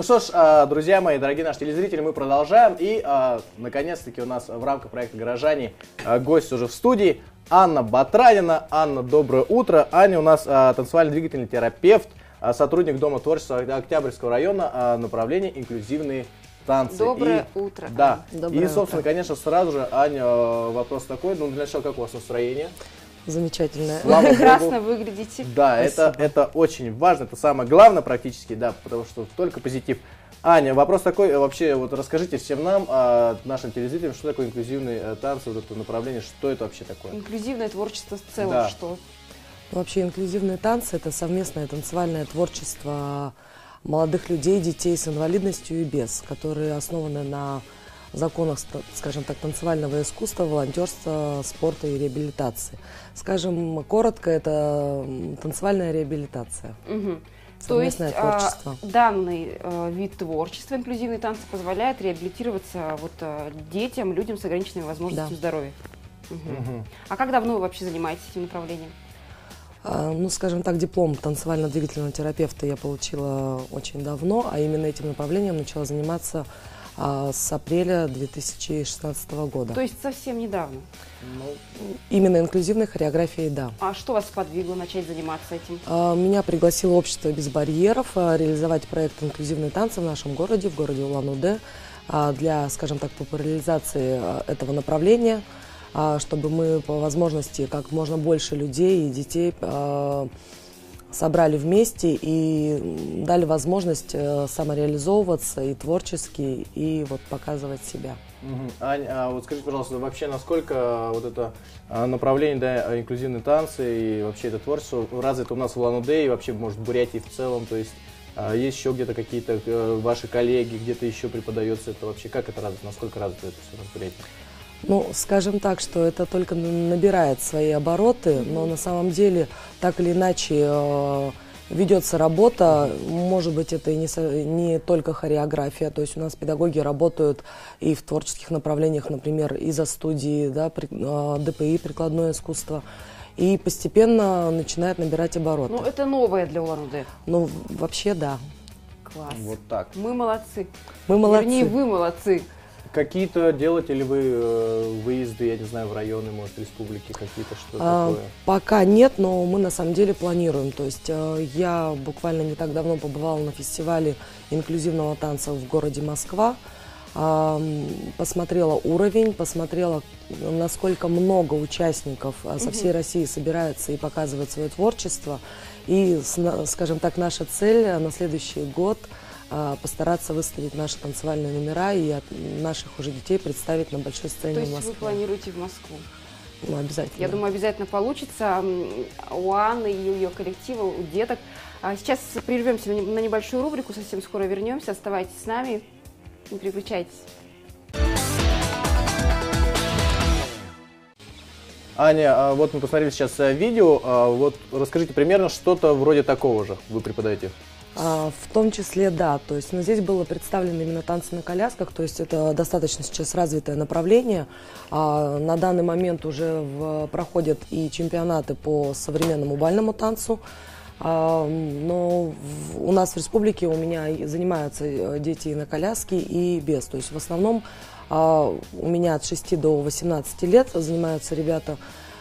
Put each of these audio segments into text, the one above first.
Ну что ж, а, друзья мои, дорогие наши телезрители, мы продолжаем. И, а, наконец-таки, у нас в рамках проекта «Горожане» а, гость уже в студии. Анна Батранина. Анна, доброе утро. Аня у нас танцевальный двигательный терапевт, сотрудник Дома творчества Октябрьского района, направление инклюзивные танцы. Доброе и, утро. Да. Доброе и, собственно, утро. конечно, сразу же, Аня, вопрос такой. Ну, для начала, как у вас настроение? Замечательная. Слава Прекрасно Богу. выглядите. Да, это, это очень важно, это самое главное практически, да, потому что только позитив. Аня, вопрос такой, вообще, вот расскажите всем нам, а, нашим телезрителям, что такое инклюзивные э, танцы, вот это направление, что это вообще такое? Инклюзивное творчество в целом, Да. что? Вообще инклюзивные танцы – это совместное танцевальное творчество молодых людей, детей с инвалидностью и без, которые основаны на законах, скажем так, танцевального искусства, волонтерства, спорта и реабилитации. Скажем, коротко, это танцевальная реабилитация. Угу. То есть творчество. А, данный а, вид творчества, инклюзивные танцы, позволяет реабилитироваться вот, а, детям, людям с ограниченными возможностями Да. здоровья. Угу. Мгм. А как давно вы вообще занимаетесь этим направлением? А, Ну, скажем так, диплом танцевально-двигательного терапевта я получила очень давно, а именно этим направлением начала заниматься а, с апреля 2016 года. То есть совсем недавно. Ну, Именно инклюзивной хореографией, да. А что вас подвигло начать заниматься этим? А, Меня пригласило общество без барьеров а, реализовать проект инклюзивные танцы в нашем городе, в городе Улан-Удэ, а, для, скажем так, популяризации этого направления, чтобы мы по возможности как можно больше людей и детей собрали вместе и дали возможность э, самореализовываться и творчески, и вот показывать себя. Мгм. Ань, а вот скажите, пожалуйста, вообще насколько вот это а, направление, да, инклюзивные танцы и вообще это творчество развито у нас в Улан-Удэ и вообще, может, в Бурятии в целом, то есть а, есть еще где-то какие-то э, ваши коллеги, где-то еще преподается это вообще, как это развито, насколько развито это все в Бурятии? Ну, скажем так, что это только набирает свои обороты, но на самом деле так или иначе э, ведется работа. Может быть, это и не, не только хореография, то есть у нас педагоги работают и в творческих направлениях, например, и за студии, да, при- э, ДПИ, прикладное искусство. И постепенно начинает набирать обороты. Ну, это новое для Улан-Удэ. Ну, вообще, да. Класс. Вот так. Мы молодцы. Мы молодцы. Вернее, вы молодцы. Какие-то делаете ли вы э, выезды, я не знаю, в районы, может, республики, какие-то, что А, такое? Пока нет, но мы на самом деле планируем. То есть э, я буквально не так давно побывала на фестивале инклюзивного танца в городе Москва. Посмотрела уровень, посмотрела, насколько много участников а, со всей России собирается и показывает свое творчество. И, скажем так, наша цель на следующий год постараться выставить наши танцевальные номера и от наших уже детей представить на большой сцене То в есть вы Москве. планируете в Москву? Ну, обязательно. Я думаю, обязательно получится. У Анны и у ее коллектива, у деток. А Сейчас прервемся на не- на небольшую рубрику, совсем скоро вернемся. Оставайтесь с нами, не переключайтесь. Аня, а вот мы посмотрели сейчас э, видео, а вот расскажите примерно что-то вроде такого же вы преподаете. А, В том числе, да. То есть, но здесь было представлено именно танцы на колясках, то есть это достаточно сейчас развитое направление. А, На данный момент уже проходят и чемпионаты по современному бальному танцу. А, Но у нас в республике у меня занимаются э, дети и на коляске, и без. То есть в основном у меня от 6 до 18 лет занимаются ребята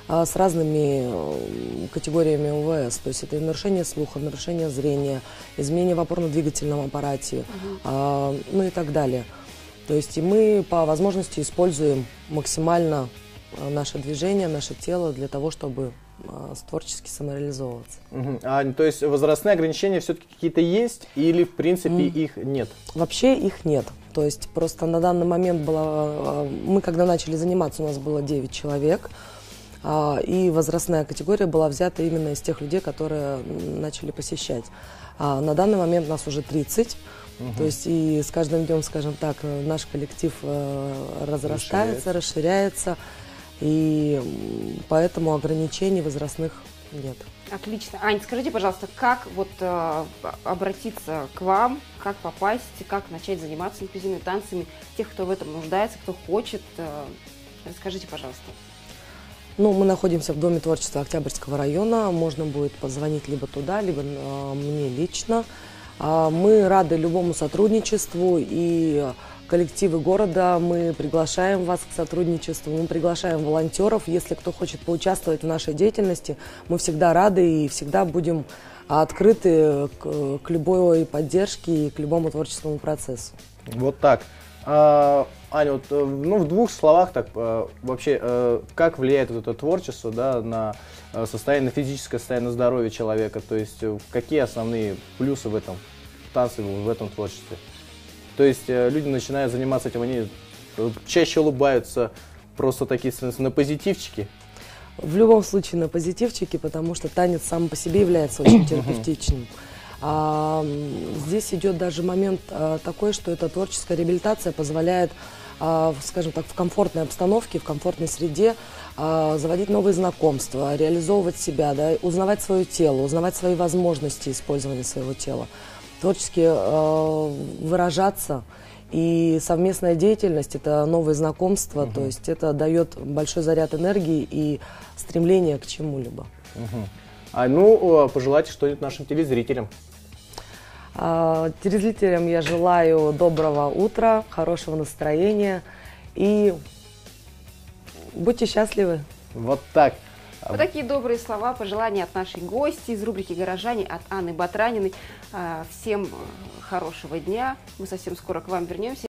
с разными категориями УВС. То есть это и нарушение слуха, нарушение зрения, изменение в опорно-двигательном аппарате, а, ну и так далее. То есть и мы по возможности используем максимально а, наше движение, наше тело для того, чтобы а, творчески самореализовываться. Мгм. Ань, то есть возрастные ограничения все-таки какие-то есть или в принципе М. их нет? Вообще их нет. То есть просто на данный момент было... Мы когда начали заниматься, у нас было 9 человек. А, И возрастная категория была взята именно из тех людей, которые начали посещать. А На данный момент нас уже 30. То есть и с каждым днем, скажем так, наш коллектив э, разрастается, расширяется. И м, поэтому ограничений возрастных нет. Отлично. Ань, скажите, пожалуйста, как вот э, обратиться к вам, как попасть, как начать заниматься инклюзивными танцами, тех, кто в этом нуждается, кто хочет. э, расскажите, пожалуйста. Ну, мы находимся в Доме творчества Октябрьского района. Можно будет позвонить либо туда, либо э, мне лично. А, Мы рады любому сотрудничеству и коллективы города, мы приглашаем вас к сотрудничеству, мы приглашаем волонтеров, если кто хочет поучаствовать в нашей деятельности, мы всегда рады и всегда будем открыты к, к любой поддержке и к любому творческому процессу. Вот так. Аня, вот, э, ну, в двух словах так, э, вообще, э, как влияет вот это творчество, да, на состояние, на физическое состояние, на здоровье человека, то есть, какие основные плюсы в этом танце, в этом творчестве? То есть, люди начинают заниматься этим, они чаще улыбаются, просто такие становятся на позитивчики. В любом случае на позитивчике, потому что танец сам по себе является очень терапевтичным. А, здесь идет даже момент а, такой, что эта творческая реабилитация позволяет, а, скажем так, в комфортной обстановке, в комфортной среде а, заводить новые знакомства, реализовывать себя, да, узнавать свое тело, узнавать свои возможности использования своего тела, творчески выражаться. И совместная деятельность это новые знакомства, то есть это дает большой заряд энергии и стремление к чему-либо. А ну, пожелайте что-нибудь нашим телезрителям. А, Телезрителям я желаю доброго утра, хорошего настроения и будьте счастливы. Вот так. Вот такие добрые слова, пожелания от нашей гости из рубрики «Горожане» от Анны Батраниной. А, Всем хорошего дня. Мы совсем скоро к вам вернемся.